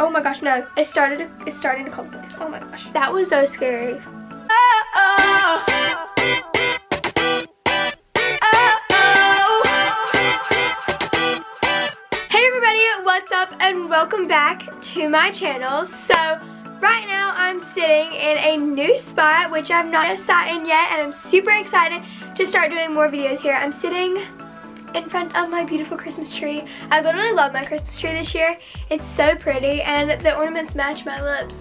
Oh my gosh, no. It started, it's starting to come place. Oh my gosh. That was so scary. Hey everybody, what's up and welcome back to my channel. So right now I'm sitting in a new spot which I've not sat in yet and I'm super excited to start doing more videos here. I'm sitting in front of my beautiful Christmas tree. I literally love my Christmas tree this year. It's so pretty and the ornaments match my lips.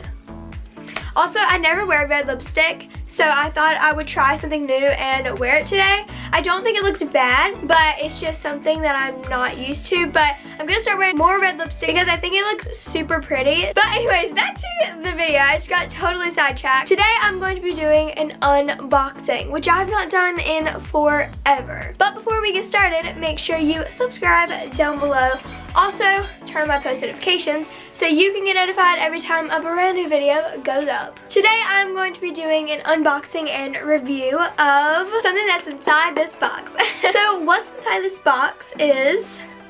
Also, I never wear red lipstick, so I thought I would try something new and wear it today. I don't think it looks bad, but it's just something that I'm not used to. But I'm gonna start wearing more red lipstick because I think it looks super pretty. But anyways, back to the video. I just got totally sidetracked. Today I'm going to be doing an unboxing, which I've not done in forever. But before we get started, make sure you subscribe down below. Also, turn on my post notifications so you can get notified every time a brand new video goes up. Today I'm going to be doing an unboxing and review of something that's inside this box. so what's inside this box is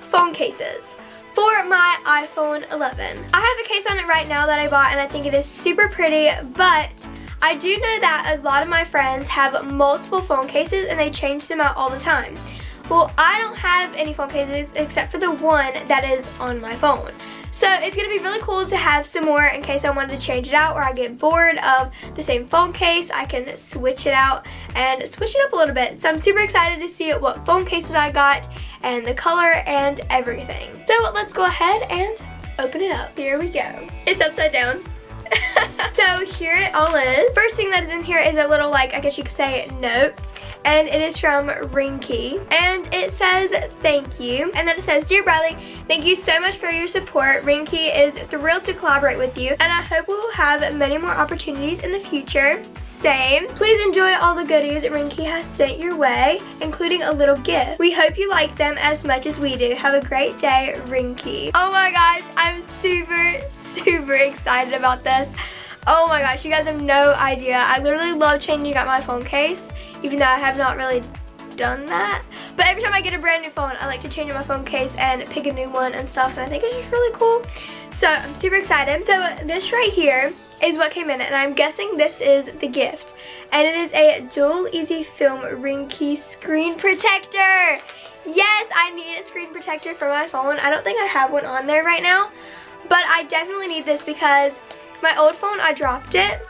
phone cases for my iPhone 11. I have a case on it right now that I bought and I think it is super pretty, but I do know that a lot of my friends have multiple phone cases and they change them out all the time. Well, I don't have any phone cases except for the one that is on my phone. So it's going to be really cool to have some more in case I wanted to change it out or I get bored of the same phone case. I can switch it out and switch it up a little bit. So I'm super excited to see what phone cases I got and the color and everything. So let's go ahead and open it up. Here we go. It's upside down. so here it all is. First thing that is in here is a little like, I guess you could say note and it is from Ringke. And it says, thank you. And then it says, Dear Bryleigh, thank you so much for your support. Ringke is thrilled to collaborate with you, and I hope we will have many more opportunities in the future. Same. Please enjoy all the goodies Ringke has sent your way, including a little gift. We hope you like them as much as we do. Have a great day, Ringke. Oh my gosh, I'm super, super excited about this. Oh my gosh, you guys have no idea. I literally love changing out my phone case even though I have not really done that. But every time I get a brand new phone, I like to change my phone case and pick a new one and stuff, and I think it's just really cool. So I'm super excited. So this right here is what came in and I'm guessing this is the gift. And it is a dual easy film Ringke screen protector. Yes, I need a screen protector for my phone. I don't think I have one on there right now, but I definitely need this because my old phone, I dropped it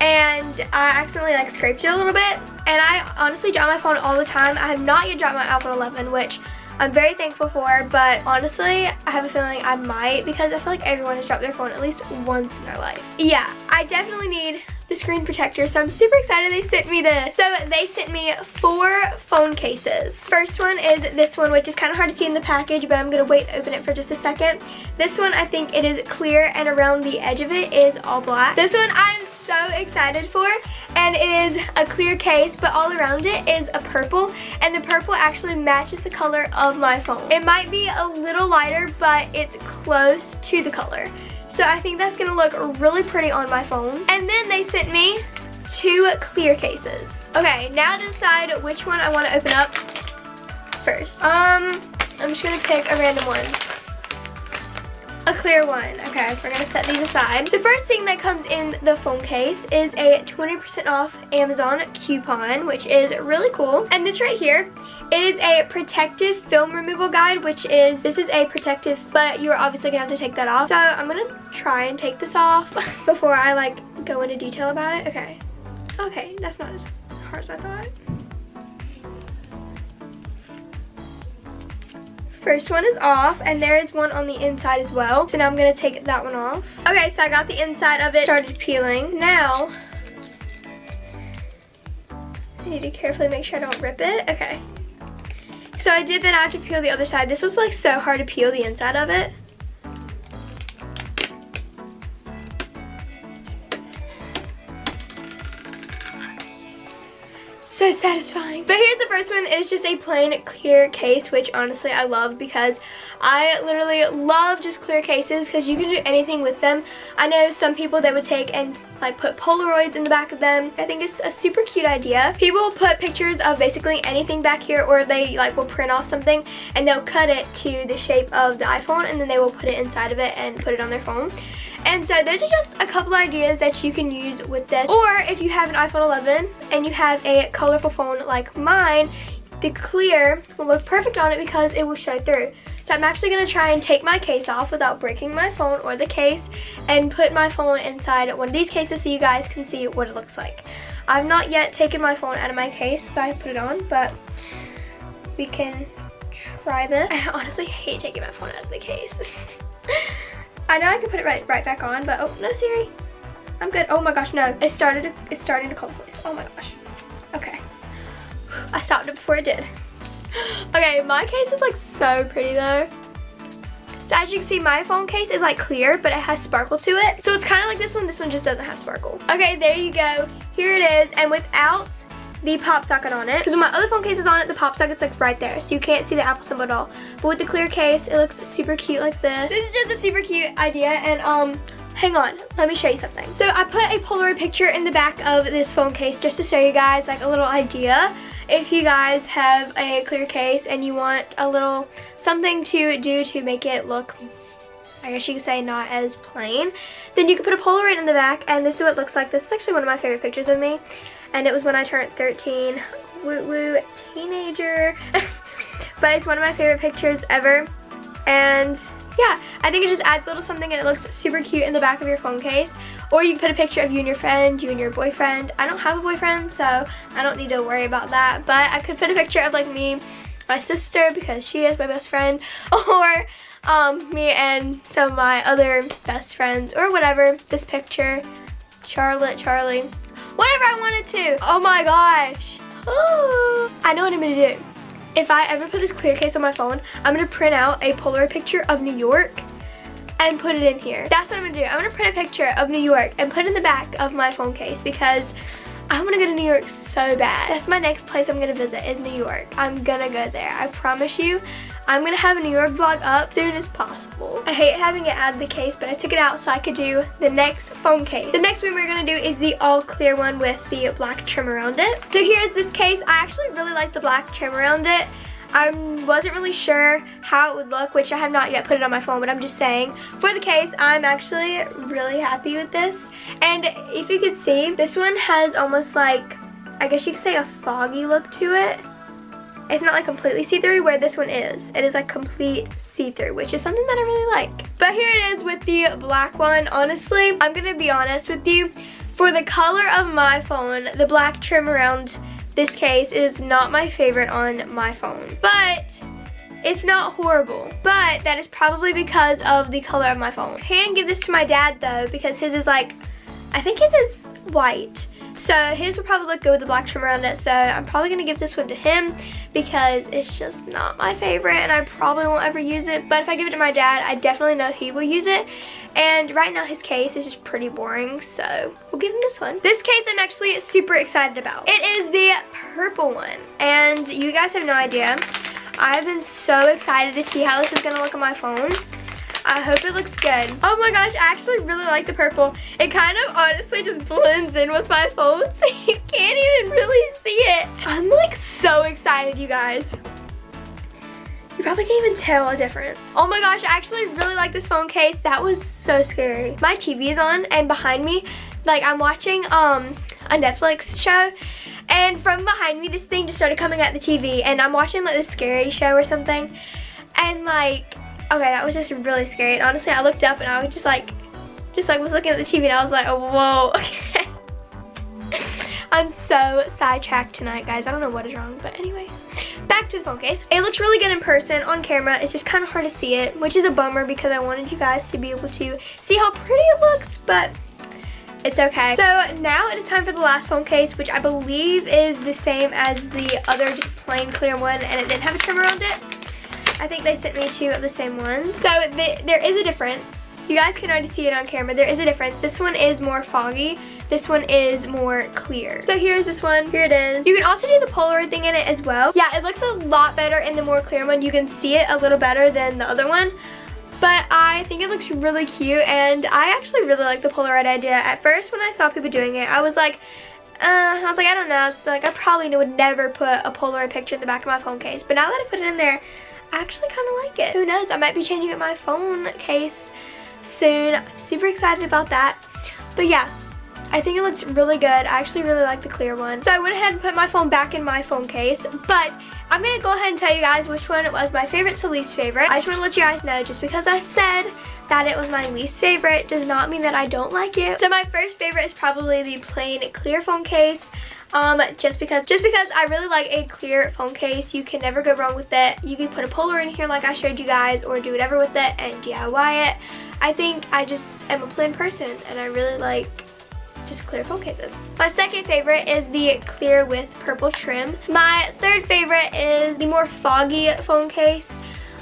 and I accidentally like scraped it a little bit and I honestly drop my phone all the time. I have not yet dropped my iPhone 11 which I'm very thankful for but honestly I have a feeling I might because I feel like everyone has dropped their phone at least once in their life. Yeah, I definitely need the screen protector so I'm super excited they sent me this. So they sent me four phone cases. First one is this one which is kind of hard to see in the package but I'm going to wait open it for just a second. This one I think it is clear and around the edge of it is all black. This one I'm so excited for and it is a clear case but all around it is a purple and the purple actually matches the color of my phone. It might be a little lighter but it's close to the color. So I think that's to look really pretty on my phone. And then they sent me two clear cases. Okay, now to decide which one I want to open up first. Um, I'm just to pick a random one a clear one. Okay, we're gonna set these aside. The first thing that comes in the phone case is a 20% off Amazon coupon, which is really cool. And this right here, it is a protective film removal guide, which is, this is a protective, but you're obviously gonna have to take that off. So I'm gonna try and take this off before I like go into detail about it. Okay, okay, that's not as hard as I thought. First one is off, and there is one on the inside as well. So now I'm gonna take that one off. Okay, so I got the inside of it started peeling. Now, I need to carefully make sure I don't rip it. Okay. So I did then I have to peel the other side. This was like so hard to peel the inside of it. So satisfying. But here's the first one. It's just a plain clear case, which honestly I love because I literally love just clear cases because you can do anything with them. I know some people they would take and like put Polaroids in the back of them. I think it's a super cute idea. People put pictures of basically anything back here or they like will print off something and they'll cut it to the shape of the iPhone and then they will put it inside of it and put it on their phone. And so those are just a couple ideas that you can use with this. Or if you have an iPhone 11 and you have a colorful phone like mine, the clear will look perfect on it because it will show through. So I'm actually going to try and take my case off without breaking my phone or the case and put my phone inside one of these cases so you guys can see what it looks like. I've not yet taken my phone out of my case so I put it on, but we can try this. I honestly hate taking my phone out of the case. I know I can put it right, right back on, but oh, no Siri. I'm good. Oh my gosh, no. It started, it's starting to call voice. Oh my gosh. Okay. I stopped it before it did. Okay, my case is like so pretty though. So as you can see, my phone case is like clear, but it has sparkle to it. So it's kind of like this one. This one just doesn't have sparkle. Okay, there you go. Here it is. And without the pop socket on it. Because when my other phone case is on it, the pop socket's like right there. So you can't see the Apple symbol at all. But with the clear case, it looks super cute like this. This is just a super cute idea. And um, hang on, let me show you something. So I put a Polaroid picture in the back of this phone case just to show you guys like a little idea if you guys have a clear case and you want a little something to do to make it look I guess you could say not as plain, then you can put a Polaroid in the back and this is what it looks like. This is actually one of my favorite pictures of me and it was when I turned 13. Woo woo teenager. but it's one of my favorite pictures ever and yeah, I think it just adds a little something and it looks super cute in the back of your phone case. Or you can put a picture of you and your friend, you and your boyfriend. I don't have a boyfriend, so I don't need to worry about that. But I could put a picture of like me, my sister, because she is my best friend. Or um, me and some of my other best friends or whatever. This picture, Charlotte, Charlie, whatever I wanted to. Oh my gosh. I know what I'm gonna do. If I ever put this clear case on my phone, I'm gonna print out a Polaroid picture of New York and put it in here. That's what I'm gonna do. I'm gonna print a picture of New York and put it in the back of my phone case because I wanna go to New York so bad. That's my next place I'm gonna visit is New York. I'm gonna go there. I promise you. I'm gonna have a New York vlog up soon as possible. I hate having it out of the case, but I took it out so I could do the next phone case. The next one we're gonna do is the all clear one with the black trim around it. So here's this case. I actually really like the black trim around it. I wasn't really sure how it would look, which I have not yet put it on my phone, but I'm just saying. For the case, I'm actually really happy with this. And if you could see, this one has almost like, I guess you could say a foggy look to it. It's not like completely see-through where this one is. It is like complete see-through, which is something that I really like. But here it is with the black one. Honestly, I'm gonna be honest with you. For the color of my phone, the black trim around this case is not my favorite on my phone. But it's not horrible, but that is probably because of the color of my phone. I can give this to my dad though because his is like, I think his is white. So his would probably look good with the black trim around it. So I'm probably going to give this one to him because it's just not my favorite and I probably won't ever use it. But if I give it to my dad, I definitely know he will use it. And right now his case is just pretty boring, so we'll give him this one. This case I'm actually super excited about. It is the purple one, and you guys have no idea. I've been so excited to see how this is gonna look on my phone. I hope it looks good. Oh my gosh, I actually really like the purple. It kind of honestly just blends in with my phone, so you can't even really see it. I'm like so excited, you guys. You probably can't even tell a difference. Oh my gosh, I actually really like this phone case. That was so scary. My TV is on and behind me, like I'm watching um a Netflix show and from behind me this thing just started coming at the TV and I'm watching like this scary show or something and like okay that was just really scary and honestly I looked up and I was just like just like was looking at the TV and I was like oh whoa okay I'm so sidetracked tonight guys I don't know what is wrong but anyways back to the phone case. It looks really good in person. On camera, it's just kind of hard to see it, which is a bummer because I wanted you guys to be able to see how pretty it looks, but it's okay. So now it is time for the last phone case, which I believe is the same as the other just plain clear one, and it didn't have a trim around it. I think they sent me two of the same ones. So the, there is a difference. You guys can already see it on camera. There is a difference. This one is more foggy. This one is more clear. So here's this one. Here it is. You can also do the Polaroid thing in it as well. Yeah, it looks a lot better in the more clear one. You can see it a little better than the other one. But I think it looks really cute and I actually really like the Polaroid idea. At first when I saw people doing it, I was like, uh, I was like, I don't know. So, like, I probably would never put a Polaroid picture in the back of my phone case. But now that I put it in there, Actually kind of like it. Who knows? I might be changing up my phone case soon. I'm super excited about that. But yeah, I think it looks really good. I actually really like the clear one. So I went ahead and put my phone back in my phone case. But I'm to go ahead and tell you guys which one was my favorite to least favorite. I just want to let you guys know just because I said that it was my least favorite does not mean that I don't like it. So my first favorite is probably the plain clear phone case. Um, just because just because I really like a clear phone case. You can never go wrong with it. You can put a polar in here like I showed you guys or do whatever with it and DIY it. I think I just am a plain person and I really like just clear phone cases. My second favorite is the clear with purple trim. My third favorite is the more foggy phone case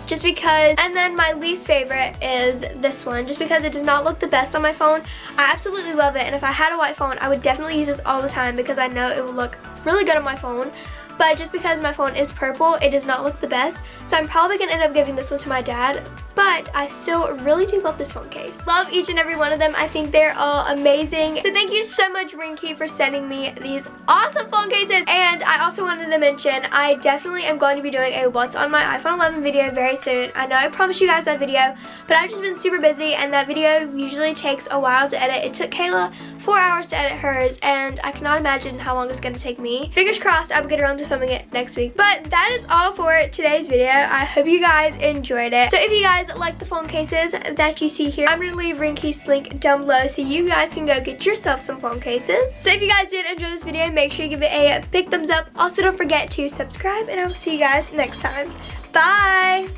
just because, and then my least favorite is this one, just because it does not look the best on my phone. I absolutely love it, and if I had a white phone, I would definitely use this all the time because I know it will look really good on my phone. But just because my phone is purple, it does not look the best. So I'm probably going to end up giving this one to my dad but I still really do love this phone case. Love each and every one of them. I think they're all amazing. So thank you so much Ringke for sending me these awesome phone cases. And I also wanted to mention I definitely am going to be doing a what's on my iPhone 11 video very soon. I know I promised you guys that video, but I've just been super busy and that video usually takes a while to edit. It took Kayla four hours to edit hers and I cannot imagine how long it's going to take me. Fingers crossed I will get around to filming it next week. But that is all for today's video. I hope you guys enjoyed it. So if you guys like the phone cases that you see here, I'm going to leave Ringke's link down below so you guys can go get yourself some phone cases. So if you guys did enjoy this video, make sure you give it a big thumbs up. Also don't forget to subscribe and I will see you guys next time. Bye!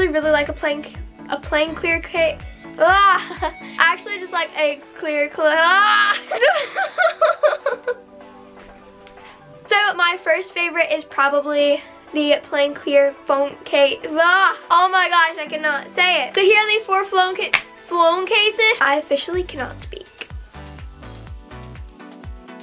actually really like a plain a plain clear cake. Ah, actually just like a clear clear. Ah. so my first favorite is probably the plain clear phone case. Ah. Oh my gosh, I cannot say it. So here are the four phone, ca phone cases. I officially cannot